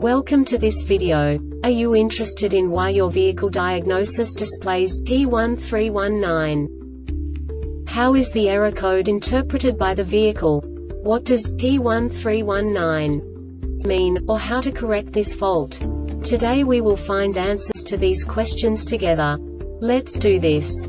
Welcome to this video. Are you interested in why your vehicle diagnosis displays P1319? How is the error code interpreted by the vehicle? What does P1319 mean, or how to correct this fault? Today we will find answers to these questions together. Let's do this.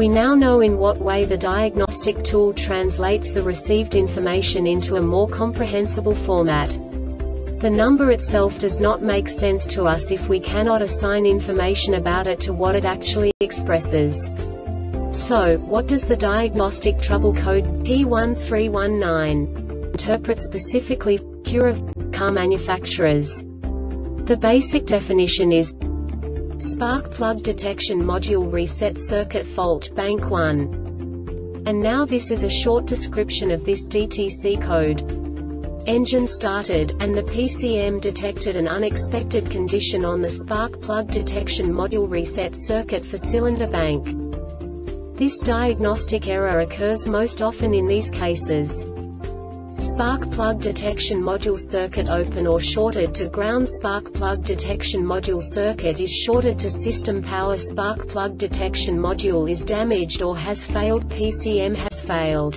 We now know in what way the diagnostic tool translates the received information into a more comprehensible format. The number itself does not make sense to us if we cannot assign information about it to what it actually expresses. So, what does the diagnostic trouble code P1319 interpret specifically for of car manufacturers? The basic definition is Spark plug detection module reset circuit fault bank 1. And now this is a short description of this DTC code. Engine started, and the PCM detected an unexpected condition on the spark plug detection module reset circuit for cylinder bank. This diagnostic error occurs most often in these cases. Spark plug detection module circuit open or shorted to ground spark plug detection module circuit is shorted to system power spark plug detection module is damaged or has failed PCM has failed.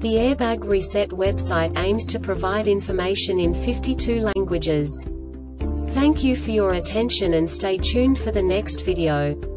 The Airbag Reset website aims to provide information in 52 languages. Thank you for your attention and stay tuned for the next video.